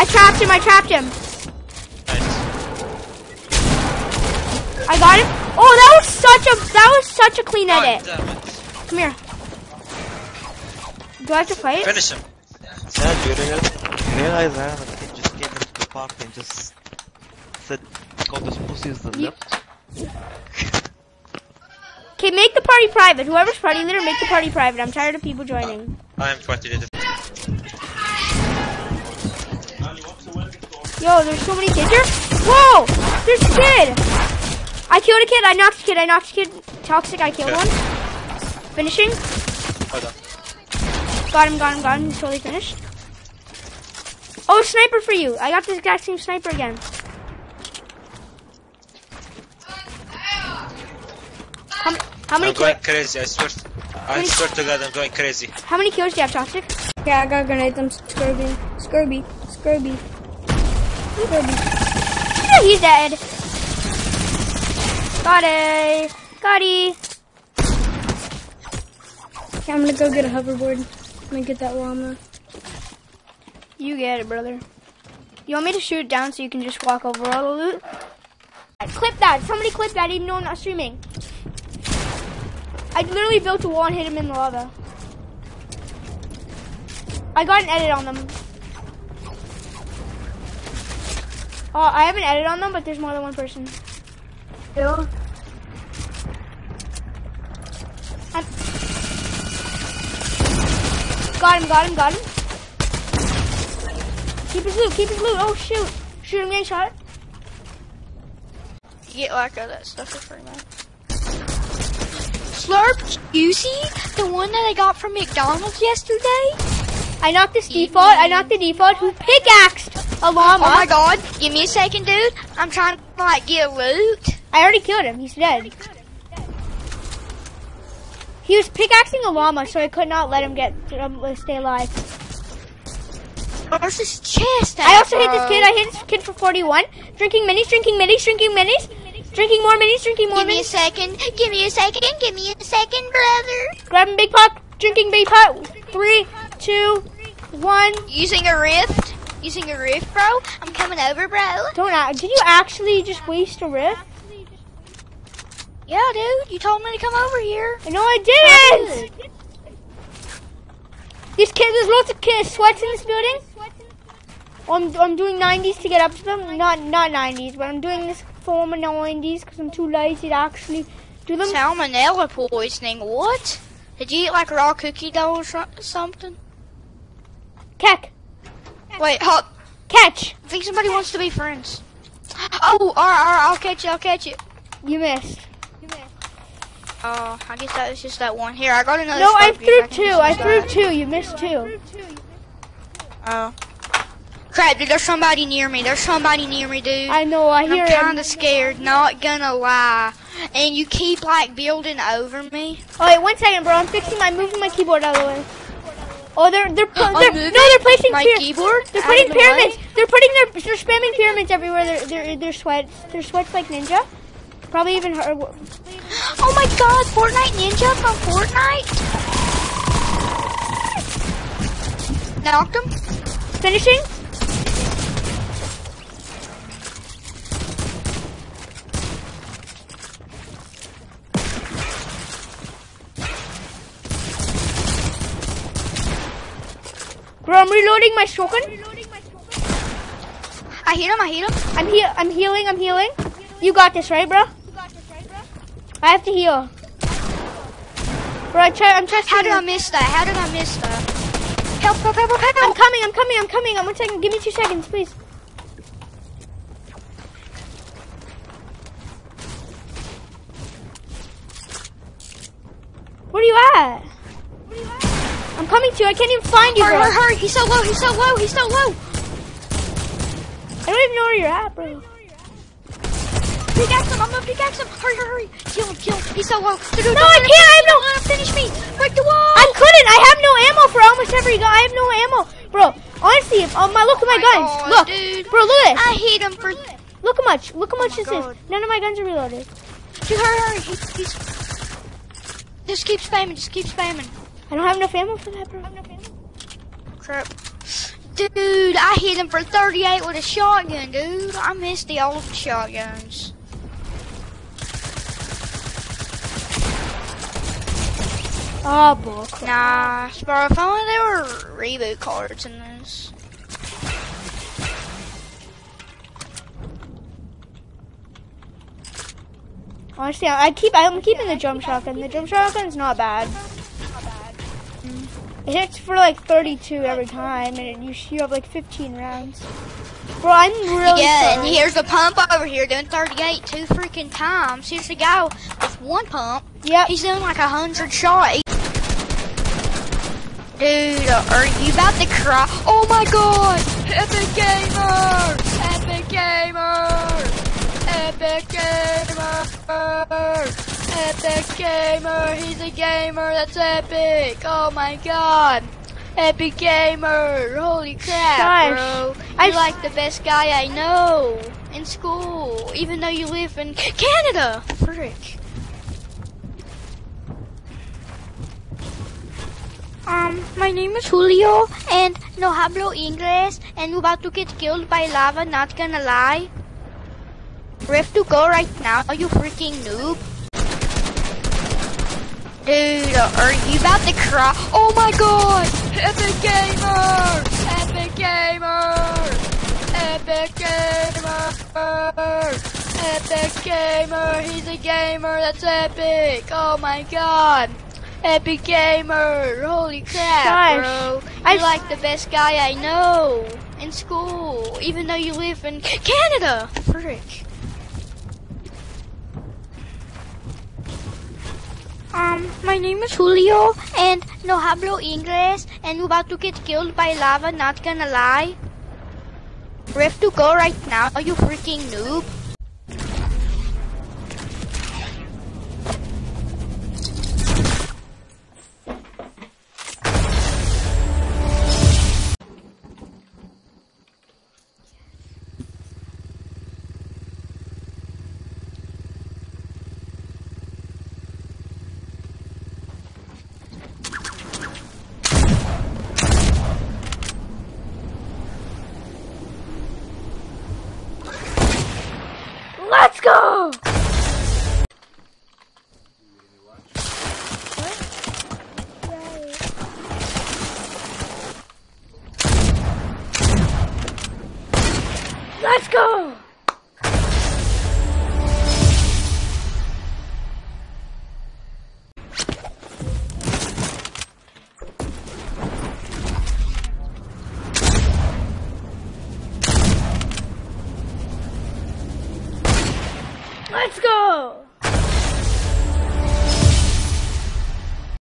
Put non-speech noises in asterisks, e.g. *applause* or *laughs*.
I trapped him, I trapped him. Nice. I got him. Oh, that was such a that was such a clean God edit. Come here. Do I have to fight? Finish him. Yeah, do you realize, realize I have a kid just came into the park and just said, called this pussy is the You- left? *laughs* Okay, make the party private. Whoever's party leader, make the party private. I'm tired of people joining. I am 20 Yo, there's so many kids here. Whoa! There's a kid! I killed a kid, I knocked a kid, I knocked a kid. Toxic, I killed Okay. one. Finishing. Hold on. Got him, got him, got him. Totally finished. Oh, sniper for you. I got this exact same sniper again. How, how many I'm going crazy, I swear. I swear to God, I'm going crazy. How many kills do you have, Toxic? Yeah, I got grenades. I'm scurvy. Scurvy. Scurvy. Yeah, he's dead. Got it. Got it. Okay, I'm gonna go get a hoverboard. I'm gonna get that llama. You get it, brother. You want me to shoot it down so you can just walk over all the loot? Clip that. Somebody clip that even though I'm not streaming. I literally built a wall and hit him in the lava. I got an edit on them. Oh, I have an edit on them, but there's more than one person. Kill. I'm... Got him, got him, got him. Keep his loot, keep his loot. Oh, shoot. Shoot him getting shot. You get like all that stuff for free, man. Slurp Juicy, the one that I got from McDonald's yesterday. I knocked this default. I knocked the default who pickaxed a llama. Oh my god, give me a second, dude. I'm trying to like get loot. I already killed him. He's dead. He was pickaxing a llama, so I could not let him get um, stay alive. Where's this chest at, I also hit this kid. I hit this kid for 41. Drinking minis, drinking minis, drinking minis, drinking more minis, drinking more minis. Give me a second. Give me a second. Give me a second, brother. Grabbing big pot, drinking big pot. Three, two, one. Using a rift. Using a rift, bro. I'm coming over, bro. Don't act. Did you actually just waste a rift? Yeah, dude. You told me to come over here. No, I didn't. These kids, there's lots of kids, sweats in this building. I'm, I'm doing 90s to get up to them. Not not 90s, but I'm doing this form of 90s because I'm too lazy to actually do them. Salmonella poisoning. What? Did you eat like raw cookie dough or something? Keck, Wait, hold. catch. I think somebody wants to be friends. Oh, alright, alright, I'll catch you, I'll catch it. you. Missed. You missed. Oh, I guess that was just that one. Here, I got another No, I threw can two. I threw two. You missed two. Oh. Crap, dude, there's somebody near me. There's somebody near me, dude. I know. I And hear I'm him. kinda scared, not gonna lie. And you keep like building over me. Oh wait, one second, bro. I'm fixing my moving my keyboard out of the way. Oh, they're they're, pl- they're no, they're placing my keyboard They're putting of the pyramids. They're putting their they're spamming pyramids everywhere. They're they're they're sweats. They're sweats like ninja. Probably even her. Oh my god, Fortnite Ninja from Fortnite? Knocked him? Finishing. Bro, I'm reloading my shotgun. I hit him, I hit him. I'm he- I'm healing. I'm healing. You got this, right, bro? I have to heal. Bro, I try. I'm trusting. How did. I miss that? How did I miss that? Help, help, help, help, help. I'm coming. I'm coming. I'm coming. I'm one second. Give me two seconds, please. Where are you at? I'm to you. I can't even find you, Hurry, bro. hurry, hurry. He's so low, he's so low, he's so low. I don't even know where you're at, bro. Pickaxe him, I'm gonna pickaxe him. Hurry, hurry, hurry. Kill him, kill him. He's so low. Dude, No, I can't. I have no. Finish me. Break the wall. I couldn't. I have no ammo for almost every gun. I have no ammo, bro. Honestly, if, um, my look at my my guns. God, look, dude. bro. Look at this. I hate him for. Look how much. Look how much my this God. is. None of my guns are reloaded. Dude, hurry, hurry. He, he's. Just keep spamming, just keep spamming. I don't have enough ammo for that, bro. I'm no king. Crap. Dude, I hit him for 38 with a shotgun, dude. I missed the old shotguns. Oh, bull. Nah, bro, if only there were reboot cards in this. Honestly, I keep I'm keeping the jump shotgun. The jump shotgun's not bad. It hits for like 32 every time, and you you have like 15 rounds. Bro, I'm really Yeah, and here's a pump over here doing 38 two freaking times. Here's the guy with one pump. Yep. He's doing like a hundred shots. Dude, are you about to cry? Oh my god! Epic Gamer! Epic Gamer! Epic Gamer! Epic Gamer! He's a gamer that's epic! Oh my god! Epic Gamer! Holy crap, Shush. bro! I- You're like the best guy I know in school, even though you live in Canada! Frick. Um, my name is Julio, and no hablo English, and you're about to get killed by lava, not gonna lie. We have to go right now, are you freaking noob. Dude, are you about to cry? Oh my god! Epic Gamer! Epic Gamer! Epic Gamer! Epic Gamer! He's a gamer that's epic! Oh my god! Epic Gamer! Holy crap, Shush. bro! I- You're like the best guy I know in school, even though you live in Canada! Frick. Um, my name is Julio, and no hablo English, and you're about to get killed by lava, not gonna lie. We have to go right now, Are you freaking noob. Let's go!